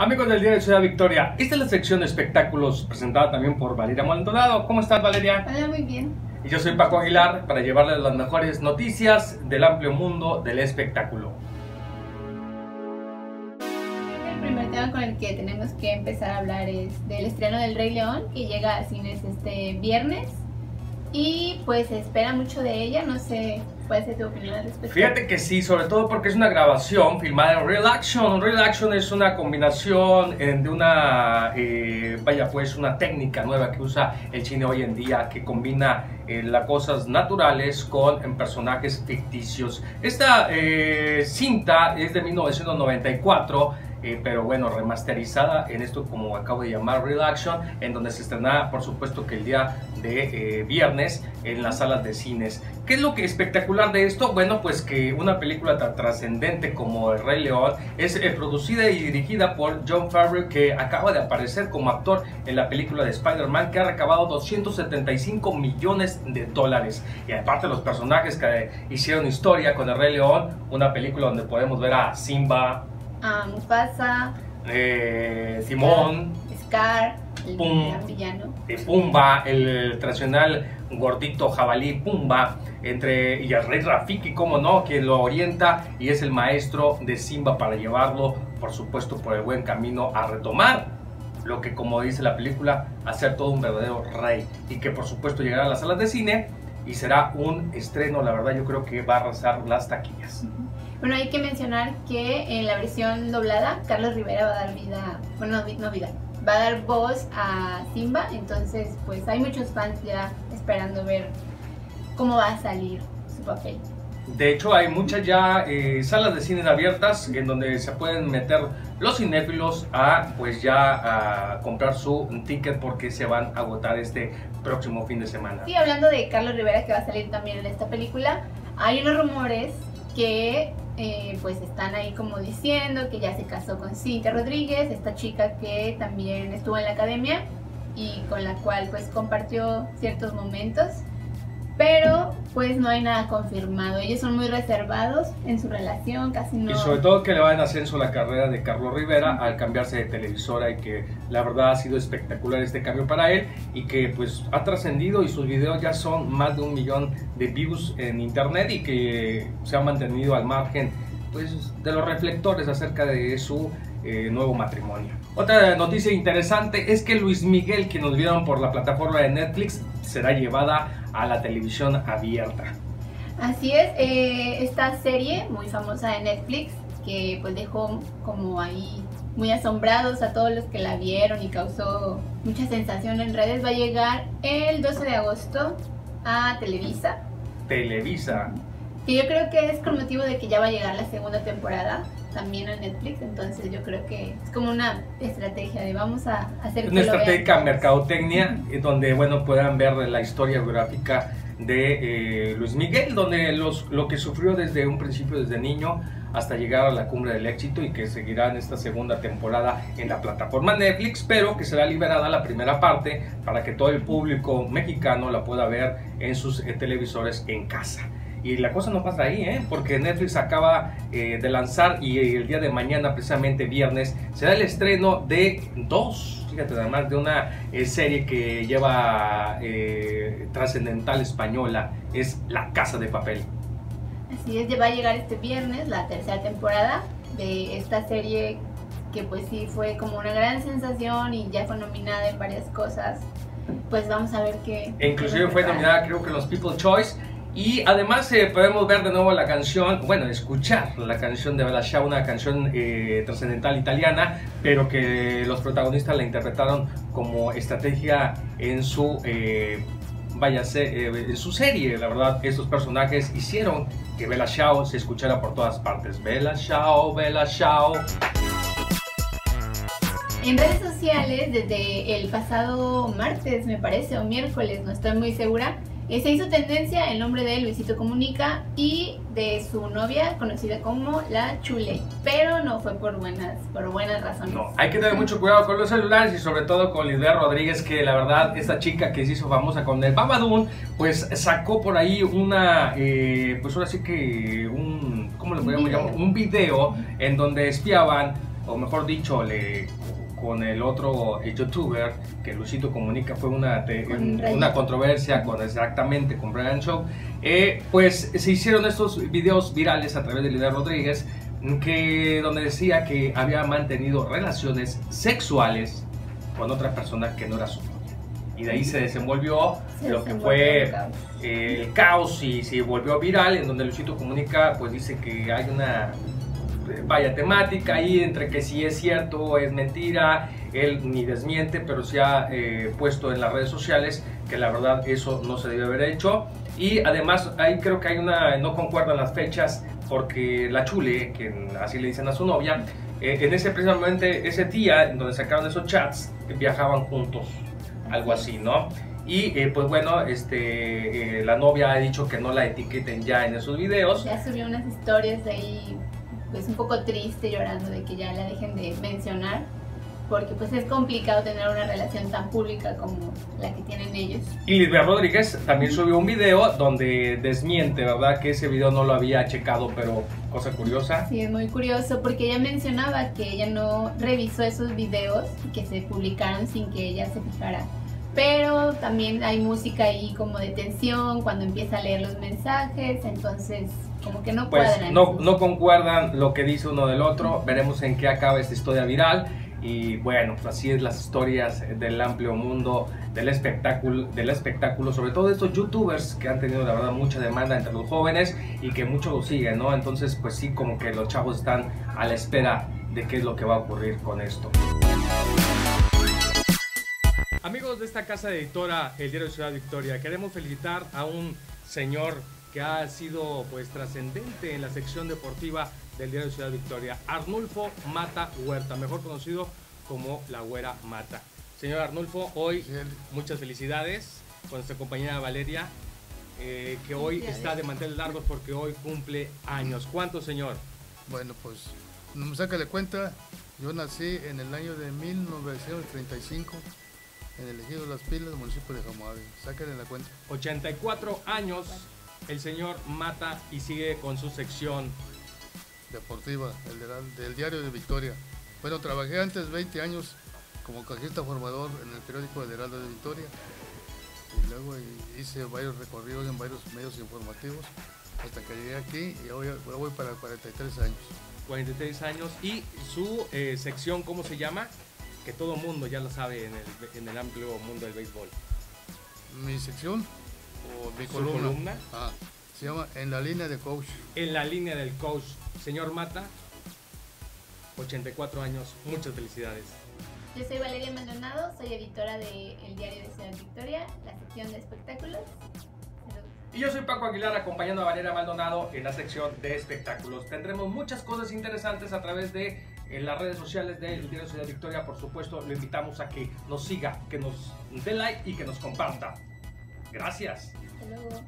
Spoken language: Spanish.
Amigos del Día de Ciudad Victoria, esta es la sección de espectáculos presentada también por Valeria Maldonado. ¿Cómo estás, Valeria? Hola, muy bien. Y yo soy Paco Aguilar para llevarles las mejores noticias del amplio mundo del espectáculo. El primer tema con el que tenemos que empezar a hablar es del estreno del Rey León, que llega a cines este viernes. Y pues se espera mucho de ella, no sé ¿Cuál es tu opinión al respecto? Fíjate que sí, sobre todo porque es una grabación filmada en Real Action. Real Action es una combinación eh, de una, eh, vaya pues, una técnica nueva que usa el cine hoy en día que combina eh, las cosas naturales con personajes ficticios. Esta cinta es de 1994 eh, pero bueno, remasterizada en esto como acabo de llamar Real Action, en donde se estrenará por supuesto que el día de eh, viernes en las salas de cines. ¿Qué es lo que espectacular de esto? Bueno, pues que una película tan trascendente como El Rey León es eh, producida y dirigida por John Favreau que acaba de aparecer como actor en la película de Spider-Man que ha recabado 275 millones de dólares. Y aparte los personajes que hicieron historia con El Rey León, una película donde podemos ver a Simba, a Mufasa, eh, Simón, Scar, el villano. Pumba, el tradicional gordito jabalí Pumba, entre, y el rey Rafiki, como no, quien lo orienta y es el maestro de Simba para llevarlo, por supuesto, por el buen camino a retomar lo que, como dice la película, hacer todo un verdadero rey y que, por supuesto, llegará a las salas de cine y será un estreno, la verdad, yo creo que va a arrasar las taquillas. Bueno, hay que mencionar que en la versión doblada, Carlos Rivera va a dar vida, bueno, no vida, va a dar voz a Simba, entonces pues hay muchos fans ya esperando ver cómo va a salir su papel. De hecho, hay muchas ya eh, salas de cines abiertas en donde se pueden meter los cinéfilos a pues ya a comprar su ticket porque se van a agotar este próximo fin de semana. Sí, hablando de Carlos Rivera que va a salir también en esta película, hay unos rumores que eh, pues están ahí como diciendo que ya se casó con Cintia Rodríguez, esta chica que también estuvo en la academia y con la cual pues compartió ciertos momentos, pero pues no hay nada confirmado. Ellos son muy reservados en su relación, casi no. Y sobre todo que le va en ascenso la carrera de Carlos Rivera al cambiarse de televisora y que la verdad ha sido espectacular este cambio para él y que pues ha trascendido y sus videos ya son más de un millón de views en internet y que se ha mantenido al margen pues de los reflectores acerca de su eh, nuevo matrimonio. Otra noticia interesante es que Luis Miguel, que nos vieron por la plataforma de Netflix, será llevada a la televisión abierta. Así es, eh, esta serie muy famosa de Netflix que pues dejó como ahí muy asombrados a todos los que la vieron y causó mucha sensación en redes, va a llegar el 12 de agosto a Televisa. Televisa. Que yo creo que es con motivo de que ya va a llegar la segunda temporada también en Netflix, entonces yo creo que es como una estrategia de vamos a hacer una estrategia mercadotecnia donde bueno puedan ver la historia gráfica de eh, Luis Miguel, donde los, lo que sufrió desde un principio, desde niño, hasta llegar a la cumbre del éxito y que seguirá en esta segunda temporada en la plataforma Netflix, pero que será liberada la primera parte para que todo el público mexicano la pueda ver en sus eh, televisores en casa. Y la cosa no pasa ahí, ¿eh? porque Netflix acaba eh, de lanzar y el día de mañana, precisamente viernes, será el estreno de dos, fíjate además, de una eh, serie que lleva eh, trascendental española, es La Casa de Papel. Así es, va a llegar este viernes la tercera temporada de esta serie que pues sí fue como una gran sensación y ya fue nominada en varias cosas. Pues vamos a ver qué... E inclusive fue nominada creo que en los People Choice y además eh, podemos ver de nuevo la canción, bueno, escuchar la canción de Ciao, una canción eh, trascendental italiana, pero que los protagonistas la interpretaron como estrategia en su, eh, vaya, en su serie. La verdad, estos personajes hicieron que Bella Ciao se escuchara por todas partes. Bella Ciao, Bella Ciao. En redes sociales, desde el pasado martes, me parece, o miércoles, no estoy muy segura, eh, se hizo tendencia el nombre de Luisito Comunica y de su novia conocida como La Chule, pero no fue por buenas, por buenas razones. No, hay que tener mucho cuidado con los celulares y sobre todo con Lidia Rodríguez, que la verdad, esta chica que se hizo famosa con el Babadun, pues sacó por ahí una, eh, pues ahora sí que un, ¿cómo le podemos llamar? Un video en donde espiaban o mejor dicho, le, con el otro youtuber que Luisito Comunica fue una, te- Con una controversia con exactamente con Brian Show, eh, pues se hicieron estos videos virales a través de Lidia Rodríguez que donde decía que había mantenido relaciones sexuales con otra persona que no era su novia. Y de ahí se desenvolvió Se lo que fue el caos. eh, el caos y se volvió viral, en donde Luisito Comunica pues dice que hay una vaya temática ahí entre que si es cierto o es mentira, él ni desmiente, pero se ha eh, puesto en las redes sociales que la verdad eso no se debe haber hecho. Y además ahí creo que hay una, no concuerdan las fechas porque la chule, que así le dicen a su novia, eh, en ese precisamente ese día donde sacaron esos chats, viajaban juntos, algo así, ¿no? Y eh, pues bueno, este, eh, la novia ha dicho que no la etiqueten ya en esos videos. Ya subió unas historias de ahí, pues un poco triste, llorando de que ya la dejen de mencionar, porque pues es complicado tener una relación tan pública como la que tienen ellos. Y Lisbeth Rodríguez también subió un video donde desmiente, ¿verdad? Que ese video no lo había checado, pero cosa curiosa. Sí, es muy curioso porque ella mencionaba que ella no revisó esos videos que se publicaron sin que ella se fijara. Pero también hay música ahí como de tensión cuando empieza a leer los mensajes, entonces como que no Pues cuadran. no, no concuerdan lo que dice uno del otro. Veremos en qué acaba esta historia viral. Y bueno, pues así es las historias del amplio mundo del espectáculo, del espectáculo, sobre todo de estos youtubers que han tenido la verdad mucha demanda entre los jóvenes y que muchos lo siguen, ¿no? Entonces, pues sí, como que los chavos están a la espera de qué es lo que va a ocurrir con esto. Amigos de esta casa editora, el diario Ciudad Victoria, queremos felicitar a un señor que ha sido pues trascendente en la sección deportiva del diario Ciudad Victoria, Arnulfo Mata Huerta, mejor conocido como la Güera Mata. Señor Arnulfo, hoy muchas felicidades con nuestra compañera Valeria, eh, que hoy está de manteles largos porque hoy cumple años. ¿Cuántos, señor? Bueno, pues, no me saca de cuenta, yo nací en el año de 1935 en el Ejido Las Pilas, municipio de Jamoave. Sáquenle la cuenta. 84 años, el señor Mata y sigue con su sección Deportiva, el del, del diario de Victoria. Bueno, trabajé antes 20 años como cajista formador en el periódico El Heraldo de Victoria. Y luego hice varios recorridos en varios medios informativos hasta que llegué aquí y hoy, voy para 43 años. 43 años y su eh, sección, ¿cómo se llama? Que todo mundo ya lo sabe en el, en el amplio mundo del béisbol. Mi sección o mi ¿Su columna, columna? Ah, se llama En la línea de coach. En la línea del coach, señor Mata, 84 años, muchas felicidades. Yo soy Valeria Maldonado, soy editora de El Diario de Ciudad Victoria, la sección de espectáculos. Y yo soy Paco Aguilar acompañando a Valeria Maldonado en la sección de espectáculos. Tendremos muchas cosas interesantes a través de las redes sociales del Diario Ciudad Victoria. Por supuesto, lo invitamos a que nos siga, que nos dé like y que nos comparta. Gracias. Hasta luego.